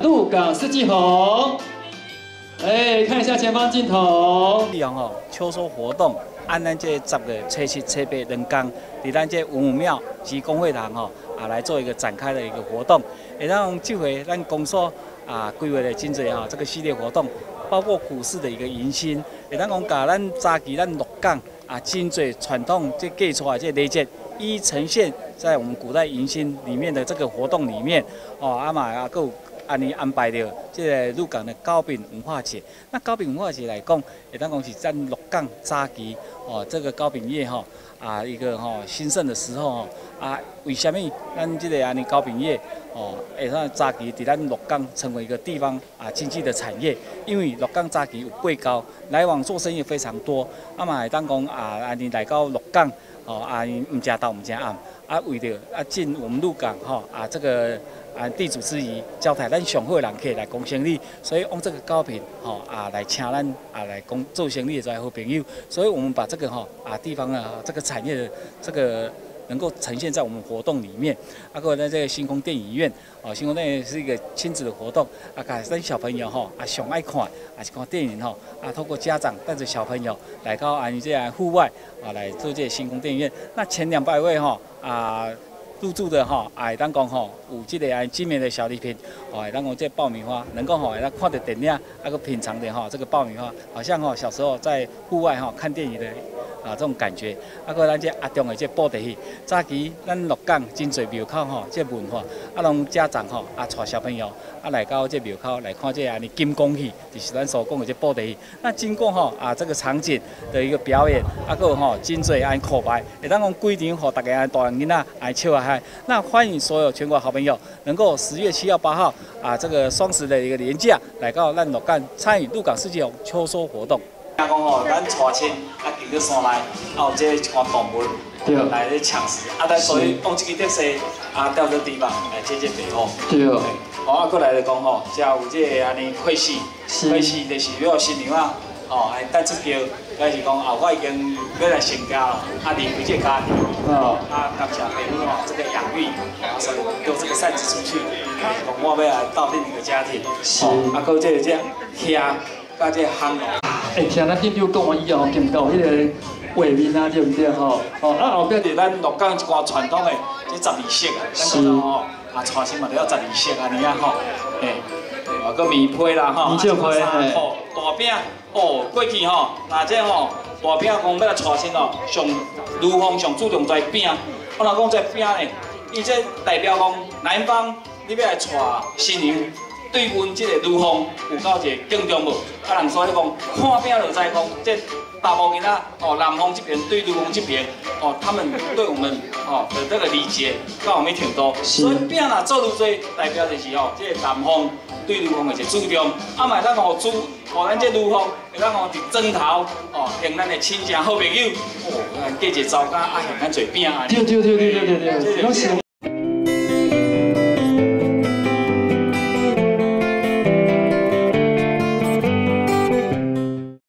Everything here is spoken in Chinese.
鹿港四季红，哎，看一下前方镜头。利用吼秋收活动，按咱这十个初七、七八两工，伫咱这文武庙及公会堂吼啊来做一个展开的一个活动。会让这回咱公所啊规划的真侪吼这个系列活动，包括股市的一个迎新，会当讲甲咱早期咱鹿港啊真侪传统这计出来这礼节，一一呈现在我们古代迎新里面的这个活动里面哦，阿嘛啊够。安尼安排着即个鹿港的高饼文化节。那高饼文化节来讲，会当讲是咱鹿港早期哦，这个糕饼业吼啊一个吼兴盛的时候吼啊，为什么咱即个安尼糕饼业哦，会当早期伫咱鹿港成为一个地方啊经济的产业？因为鹿港早期有贵高，来往做生意非常多。啊嘛会当讲啊安尼来到鹿港哦，啊毋食到毋食暗，啊为着啊进我们鹿港吼啊这个。啊，地主之谊，招待咱上好的人客来讲生意，所以用这个高品吼啊来请咱啊来讲做生意的这些好朋友，所以我们把这个吼啊地方啊这个产业的这个能够呈现在我们活动里面。啊，各位在这个星空电影院，哦，星空电影院是一个亲子的活动，啊，咱小朋友吼啊上爱看，啊是看电影吼，啊透过家长带着小朋友来到安这样户外啊来做这星空电影院。那前两百位吼啊。入住的哈，哎，当讲吼，有这个哎精美的小礼品，哦，当讲这爆米花，能够吼，来看的电影，那个品尝的哈，这个爆米花，好像吼小时候在户外哈看电影的啊这种感觉。啊，个咱这阿中的这布袋戏，早期咱鹿港真侪庙口吼，这文化，啊，拢家长吼啊带小朋友啊来到这庙口来看这安尼金光戏，就是咱所讲的这布袋戏。那经过吼啊这个场景的一个表演，啊个吼真侪安尼口白，会当讲规定吼大家大人囡仔爱笑啊嗨。那欢迎所有全国好朋友能够十月七号、八号啊，这个双十的一个年假来到咱鹿港参与鹿港世界秋收活动。听讲吼，咱带亲，进去山内，啊有这看动物，对，来咧抢食，啊，但所以用这个特色啊，钓个地方来解解北风。对。哦，啊，过来就讲吼，遮有这个安尼会戏，会戏就是要新娘啊，哦，来带出桥。就是讲啊，我已经要来成家了，啊，离开这个家庭，哦，啊，感谢父母哦，这个养育，啊，所以丢这个扇子出去，讲我要来到另一个家庭，是，啊，搁这个这虾，加这香哦。哎，像咱店长讲的以后，见到迄个画面啊，对不对吼？哦，啊，后壁是咱鹿港一寡传统的这十二色啊，是吼，啊，娶亲嘛都要十二色啊，你啊吼，诶，啊，搁米胚啦吼，米酒胚，哦，大饼。哦，过去吼，那这吼大饼讲要来娶亲哦，上女方上注重在饼。我若讲这饼呢，伊这代表讲男方你要来娶新娘，对阮即个女方有够一个敬重无？啊，人所以讲看饼就知讲即。大部分啊，哦，南方这边对女方这边，哦，他们对我们哦的这个理解，到我们挺多。所以饼啊做愈多，代表就是哦，即个男方对女方的一个注重。啊，买咱哦主，哦咱这女方会，咱哦伫枕头，哦，向咱的亲戚好朋友，哦，过一个早间啊，向咱做饼啊。对对对对对对对，拢是